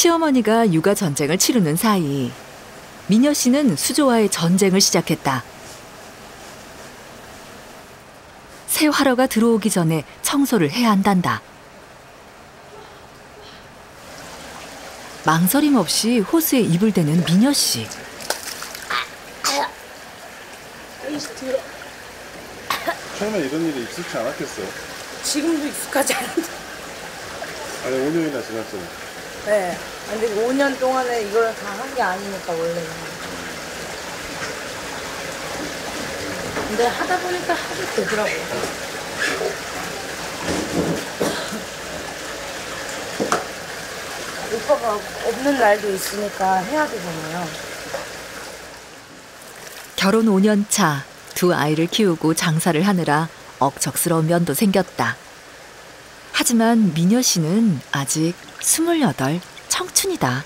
시어머니가 육아 전쟁을 치르는 사이 미녀 씨는 수조와의 전쟁을 시작했다. 새 화로가 들어오기 전에 청소를 해야 한단다. 망설임 없이 호스에 입을 대는 미녀 씨. 처음에 이런 일이 익숙치 않았겠어요. 지금도 익숙하지 않은데. 아니 5년이나 지났잖아요. 네. 근데 5년 동안에 이걸 다 한 게 아니니까 원래는. 근데 하다 보니까 하게 되더라고요. 오빠가 없는 날도 있으니까 해야 되잖아요. 결혼 5년 차 두 아이를 키우고 장사를 하느라 억척스러운 면도 생겼다. 하지만 미녀 씨는 아직 28 청춘이다.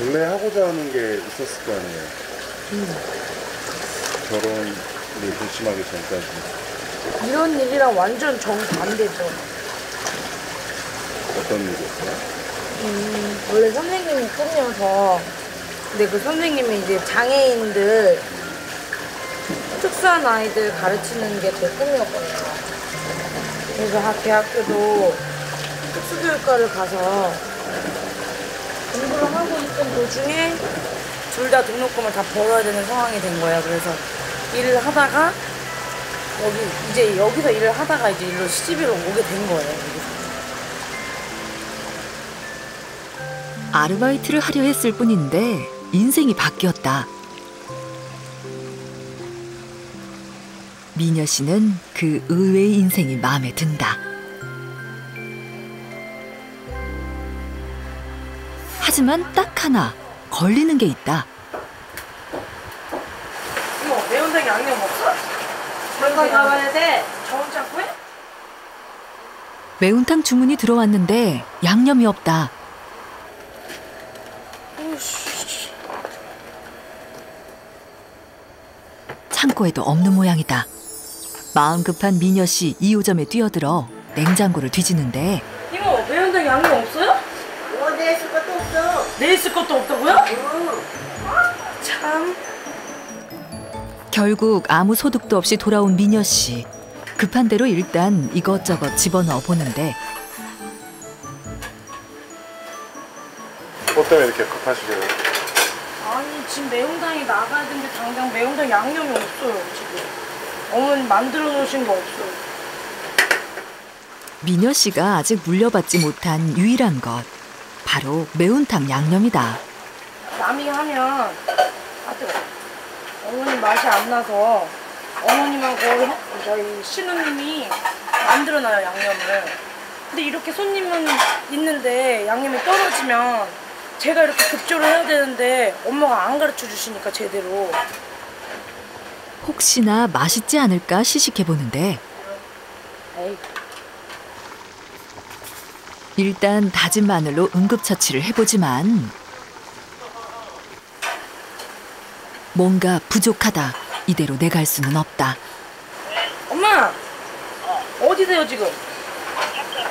원래 하고자 하는 게 있었을 거 아니에요. 결혼을 결심하기 전까지 이런 일이랑 완전 정반대죠. 어떤 일이었어요? 음, 원래 선생님이 꿈이어서 근데 그 선생님이 이제 장애인들 특수한 아이들 가르치는 게 제 꿈이었거든요. 그래서 학- 대학교도 특수교육과를 가서 공부를 하고 있던 도중에 둘 다 등록금을 다 벌어야 되는 상황이 된 거예요. 그래서 일을 하다가 여기 이제 여기서 일을 하다가 이제 일로 시집을 오게 된 거예요. 아르바이트를 하려 했을 뿐인데 인생이 바뀌었다. 미녀 씨는 그 의외의 인생이 마음에 든다. 하지만 딱 하나 걸리는 게 있다. 이거 매운탕 양념 없어? 잠깐 가봐야 돼. 저온 창고에? 매운탕 주문이 들어왔는데 양념이 없다. 창고에도 없는 모양이다. 마음 급한 미녀 씨 2호점에 뛰어들어 냉장고를 뒤지는데 이모 매운탕 양념 없어요? 어, 내 있을 것도 없어. 내 있을 것도 없다고요? 참. 결국 아무 소득도 없이 돌아온 미녀 씨. 급한 대로 일단 이것저것 집어넣어 보는데 뭐 때문에 이렇게 급하시게요? 아니 지금 매운탕이 나가야 되는데 당장 매운탕 양념이 없어요 지금. 어머니 만들어 놓으신 거 없어요. 미녀 씨가 아직 물려받지 못한 유일한 것 바로 매운탕 양념이다. 남이 하면 아 뜨거. 어머니 맛이 안 나서 어머님하고 저희 신우님이 만들어놔요 양념을. 근데 이렇게 손님은 있는데 양념이 떨어지면 제가 이렇게 급조를 해야 되는데 엄마가 안 가르쳐 주시니까 제대로. 혹시나 맛있지 않을까 시식해 보는데 일단 다진 마늘로 응급처치를 해보지만 뭔가 부족하다. 이대로 내갈 수는 없다. 엄마 어디세요 지금?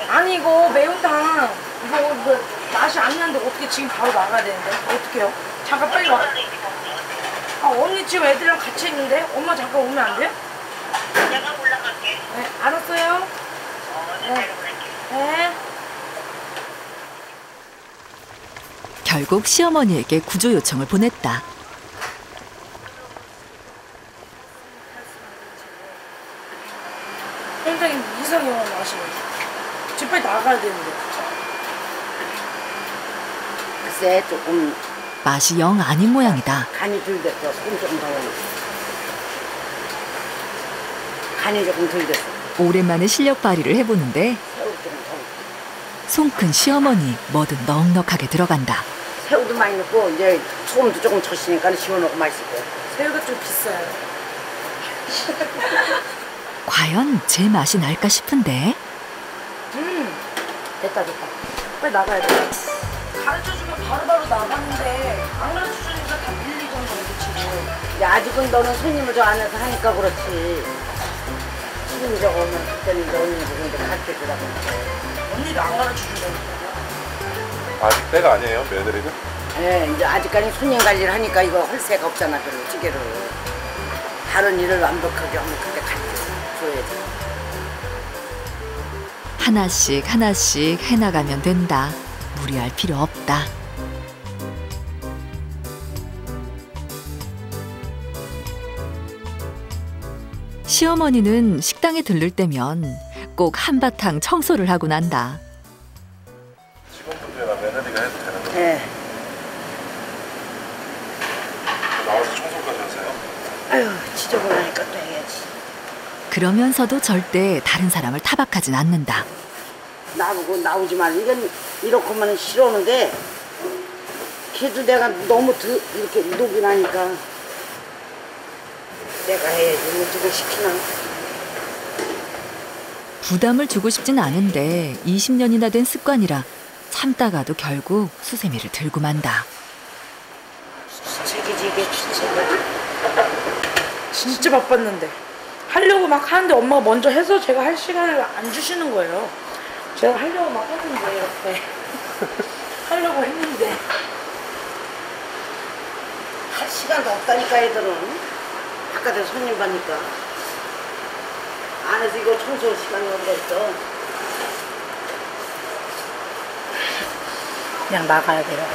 아니 이거 매운탕 이거 뭐 맛이 안 나는데 어떻게 지금 바로 나가야 되는데 어떡해요? 잠깐 빨리 와. 아 언니 지금 애들이랑 같이 있는데 엄마 잠깐 오면 안 돼요? 내가 올라갈게. 네 알았어요. 네. 네. 결국 시어머니에게 구조 요청을 보냈다. 굉장히 이상형한 맛이 지금 빨리 나가야 되는데 글쎄, 조금 맛이 영 아닌 모양이다. 간이 덜 됐어. 조금 조금 더. 간이 조금 덜 됐어. 오랜만에 실력 발휘를 해보는데 새우 조금 더. 손큰 시어머니 뭐든 넉넉하게 들어간다. 새우도 많이 넣고, 이제 소금도 조금 쳤으니까 시원하고 거야. 새우가 좀 비싸요 과연 제 맛이 날까 싶은데 음 됐다, 됐다. 빨리 나가야 돼 가르쳐주면 바로바로 나가는데 안 가르쳐주니까 다 밀리잖아 이거 지금 이제 아직은 너는 손님을 저 안에서 하니까 그렇지. 손님 저거 오면 그때는 이제 언니는 그런데 가르쳐 주라고. 언니도 안 가르쳐준다니까 아직 때가 아니에요, 며느리는? 예, 이제 아직까지 손님 관리를 하니까 이거 할 새가 없잖아, 그런 찌개로. 다른 일을 완벽하게 하면 그때 같이 줘야지. 하나씩 하나씩 해나가면 된다. 무리할 필요 없다. 시어머니는 식당에 들를 때면 꼭 한바탕 청소를 하고 난다. 직원분들이나 며느리가 해도 되는 거예요? 예. 나와서 청소까지 하세요? 아유, 지저분하니까 또 해야지. 그러면서도 절대 다른 사람을 타박하진 않는다. 나보고 나오지 말라. 이건 이렇게만 싫어하는데 걔도 내가 너무 드, 이렇게 녹이 나니까 내가 해야지. 뭐 누굴 시키나. 부담을 주고 싶진 않은데 20년이나 된 습관이라 참다가도 결국 수세미를 들고 만다. 주책이지 이게 주책이야. 진짜 바빴는데 하려고 막 하는데 엄마가 먼저 해서 제가 할 시간을 안 주시는 거예요. 제가 하려고 막 했는데 이렇게 하려고 했는데 할 시간도 없다니까 애들은 바깥에 손님 받니까 안에서 이거 청소할 시간이 있어 그냥 나가야 돼요.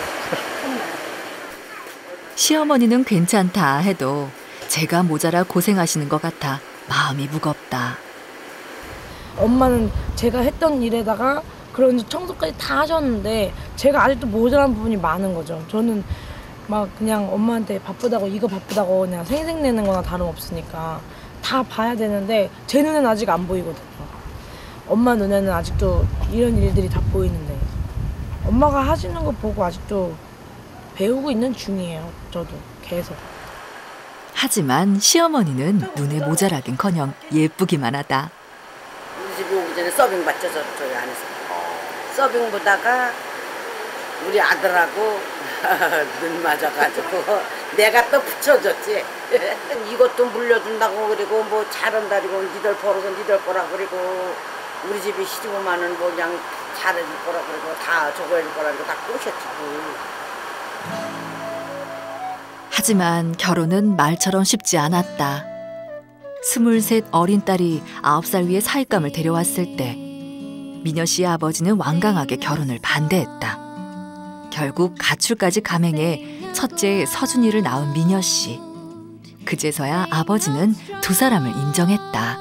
시어머니는 괜찮다 해도 제가 모자라 고생하시는 것 같아 마음이 무겁다. 엄마는 제가 했던 일에다가 그런 청소까지 다 하셨는데 제가 아직도 모자란 부분이 많은 거죠. 저는 막 그냥 엄마한테 바쁘다고 이거 바쁘다고 그냥 생색내는 거나 다름없으니까 다 봐야 되는데 제 눈에는 아직 안 보이거든요. 엄마 눈에는 아직도 이런 일들이 다 보이는데 엄마가 하시는 거 보고 아직도 배우고 있는 중이에요. 저도 계속. 하지만 시어머니는 눈에 모자라긴커녕 예쁘기만 하다. 우리 집에 오기 전에 서빙 받죠 저, 저희 안에서 서빙 보다가 우리 아들하고 눈 맞아가지고 내가 또 붙여줬지 이것도 물려준다고 그리고 뭐 잘한다 그리고 니들 벌어서 니들 거라 그리고 우리 집에 시집 오면은 뭐 그냥 잘해줄 거라 그리고 다 저거 해줄 거라 그리고 다 꼬셨지 하지만 결혼은 말처럼 쉽지 않았다. 스물셋 어린 딸이 아홉 살 위에 사익감을 데려왔을 때 미녀 씨의 아버지는 완강하게 결혼을 반대했다. 결국 가출까지 감행해 첫째 서준이를 낳은 미녀 씨. 그제서야 아버지는 두 사람을 인정했다.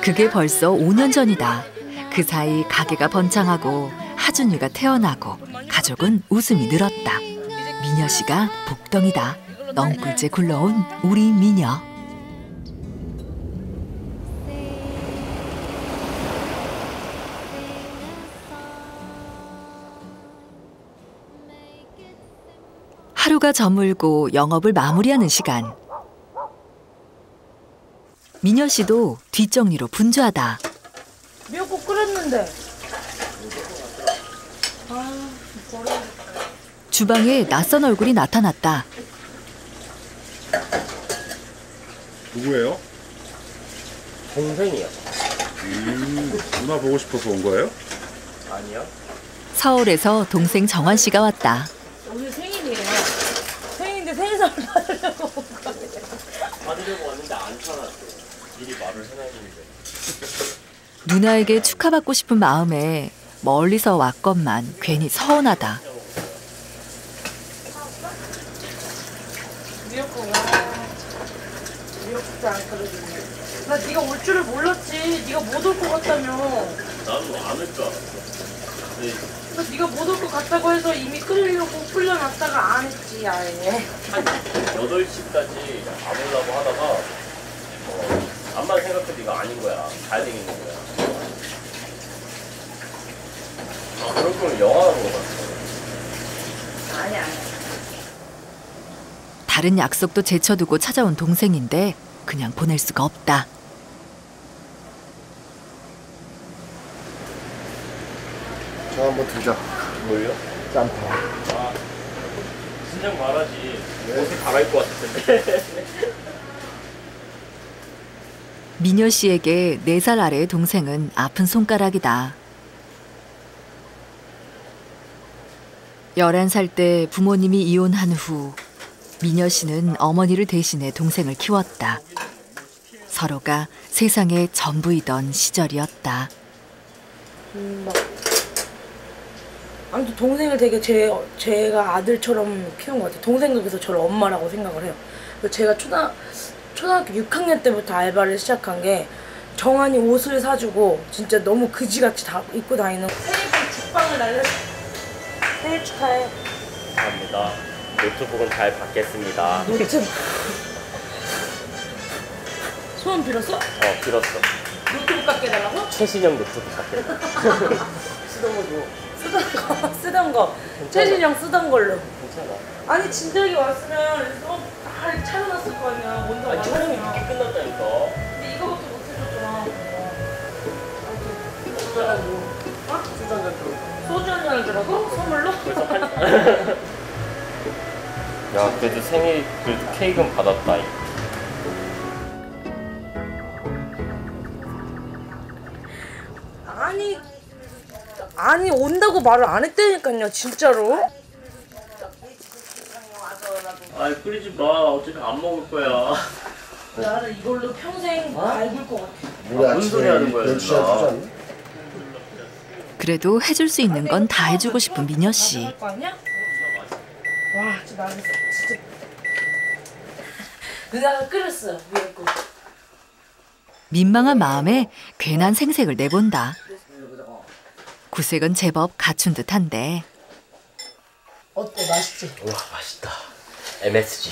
그게 벌써 5년 전이다. 그 사이 가게가 번창하고 하준이가 태어나고 가족은 웃음이 늘었다. 미녀 씨가 복덩이다. 넝굴째 굴러온 우리 미녀. 하루가 저물고 영업을 마무리하는 시간. 미녀 씨도 뒷정리로 분주하다. 미역국 끓였는데 주방에 낯선 얼굴이 나타났다. 누구예요? 동생이요. 음, 누나 보고 싶어서 온 거예요? 아니요. 서울에서 동생 정환 씨가 왔다. 오늘 생 누나에게 축하받고 싶은 마음에 멀리서 왔건만 괜히 서운하다. 미역국 미역국도 안 끓여주네. 나 네가 올 줄을 몰랐지. 네가 못 올 것 같다며. 나도 안올줄 알았어. 나 네가 못 올 것 같다고 해서 이미 끓이려고 불려놨다가 안 했지 아예. 한 8시까지 안 오려고 하다가 어, 암만 생각해도 이거 아닌 거야. 가야 되겠는 거야. 아, 그럴 거면 영화하러 갔어. 아니야 다른 약속도 제쳐두고 찾아온 동생인데 그냥 보낼 수가 없다. 저 한번 드자. 뭘요? 짬뽕. 아, 진작 말하지. 옷을 갈아입고 왔을 텐데. 미녀 씨에게 4살 아래의 동생은 아픈 손가락이다. 11살 때 부모님이 이혼한 후 미녀 씨는 어머니를 대신해 동생을 키웠다. 서로가 세상의 전부이던 시절이었다. 음, 아무튼 동생을 되게 제, 제가 아들처럼 키운 것 같아요. 동생도 그래서 저를 엄마라고 생각을 해요. 제가 초등 초등학교 6학년 때부터 알바를 시작한 게 정한이 옷을 사주고 진짜 너무 그지같이 다 입고 다니는 생일빵 죽빵을 날려 생일 축하해. 감사합니다. 노트북은 잘 받겠습니다. 노트 소원 빌었어? 어, 빌었어. 노트북 갖게 해달라고? 최신형 노트북 받겠다. 쓰던 거죠. 쓰던 거 쓰던 거 최신형 쓰던 걸로 괜찮아. 아니 진작에 왔으면 너다 차려놨을 거 아니야 먼저 아니, 촬영이 이렇게 끝났다니까. 근데 이거밖에 못 해줬잖아 어쩌라고 어? 소주 한 잔을 주라고? 선물로? 야, 그래도 생일, 그래도 케이크는 받았다. 아니 아니 온다고 말을 안 했다니까요 진짜로 아이, 끓이지 마. 어차피 안 먹을 거야. 나는 이걸로 평생 밟을 것 같아 우리 아, 뭔 소리 하는 거야, 진짜. 그래도 해줄 수 있는 건 다 해주고 싶은 미녀 씨. 할거 아니야? 와 진짜 나는 진짜 누나가 끓였어 거 민망한 마음에 괜한 생색을 내본다. 구색은 제법 갖춘 듯한데 어때 맛있지? 우와, 맛있다. MSG.